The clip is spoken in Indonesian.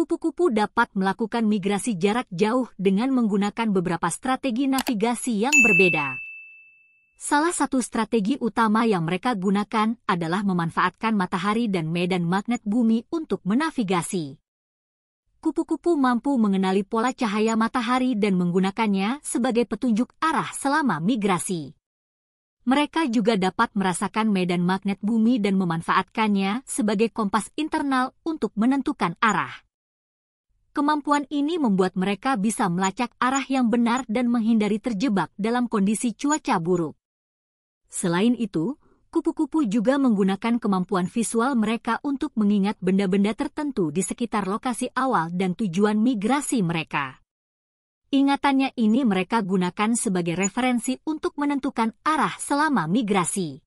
Kupu-kupu dapat melakukan migrasi jarak jauh dengan menggunakan beberapa strategi navigasi yang berbeda. Salah satu strategi utama yang mereka gunakan adalah memanfaatkan matahari dan medan magnet bumi untuk menavigasi. Kupu-kupu mampu mengenali pola cahaya matahari dan menggunakannya sebagai petunjuk arah selama migrasi. Mereka juga dapat merasakan medan magnet bumi dan memanfaatkannya sebagai kompas internal untuk menentukan arah. Kemampuan ini membuat mereka bisa melacak arah yang benar dan menghindari terjebak dalam kondisi cuaca buruk. Selain itu, kupu-kupu juga menggunakan kemampuan visual mereka untuk mengingat benda-benda tertentu di sekitar lokasi awal dan tujuan migrasi mereka. Ingatannya ini mereka gunakan sebagai referensi untuk menentukan arah selama migrasi.